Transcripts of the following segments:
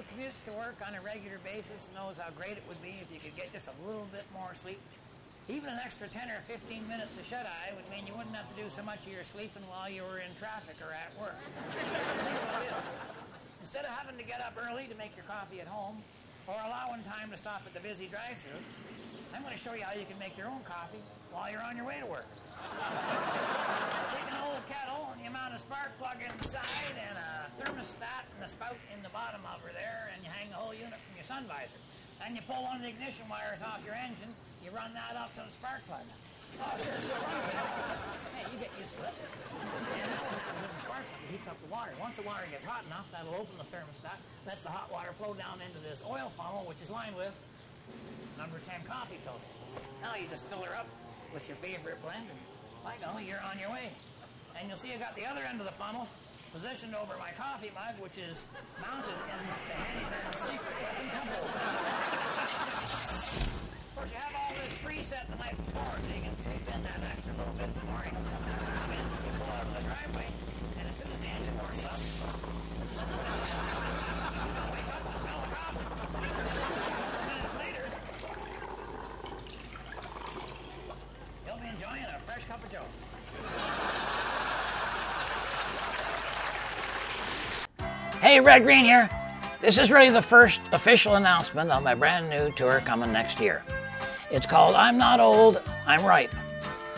Who commutes to work on a regular basis knows how great it would be if you could get just a little bit more sleep. Even an extra 10 or 15 minutes of shut-eye would mean you wouldn't have to do so much of your sleeping while you were in traffic or at work. Instead of having to get up early to make your coffee at home or allowing time to stop at the busy drive-thru, I'm going to show you how you can make your own coffee while you're on your way to work. the bottom of her there and you hang the whole unit from your sun visor. Then you pull one of the ignition wires off your engine, you run that up to the spark plug. Oh, sure, sure. Hey, you get used to it. And what happens the spark plug heats up the water. Once the water gets hot enough, that'll open the thermostat, lets the hot water flow down into this oil funnel, which is lined with number 10 coffee filter. Now you just fill her up with your favorite blend, and by golly, you're on your way. And you'll see I got the other end of the funnel positioned over my coffee mug, which is mounted in the handyman's secret weapon temple. of course, you have all this preset the night before, so you can sleep in that extra little bit in the morning. Come in, you pull out of the driveway, and as soon as the engine warms up, you'll be enjoying a fresh cup of joe. Hey, Red Green here. This is really the first official announcement of my brand new tour coming next year. It's called I'm Not Old, I'm Ripe.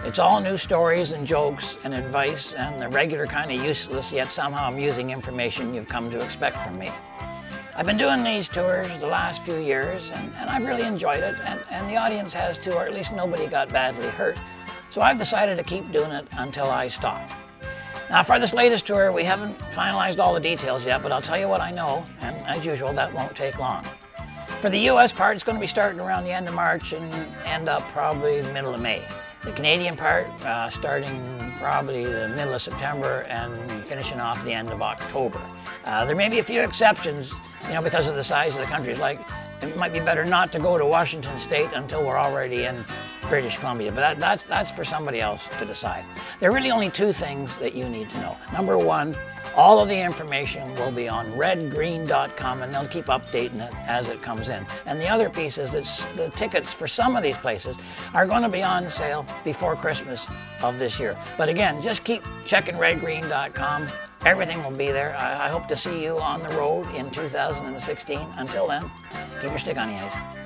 It's all new stories and jokes and advice and the regular kind of useless yet somehow amusing information you've come to expect from me. I've been doing these tours the last few years and, and I've really enjoyed it and, and the audience has too, or at least nobody got badly hurt. So I've decided to keep doing it until I stop. Now for this latest tour, we haven't finalized all the details yet, but I'll tell you what I know, and as usual, that won't take long. For the US part, it's going to be starting around the end of March and end up probably the middle of May. The Canadian part, uh, starting probably the middle of September and finishing off the end of October. Uh, there may be a few exceptions, you know, because of the size of the country. Like, it might be better not to go to Washington State until we're already in British Columbia, but that, that's, that's for somebody else to decide. There are really only two things that you need to know. Number one, all of the information will be on redgreen.com and they'll keep updating it as it comes in. And the other piece is that the tickets for some of these places are going to be on sale before Christmas of this year. But again, just keep checking redgreen.com. Everything will be there. I, I hope to see you on the road in 2016. Until then, keep your stick on the ice.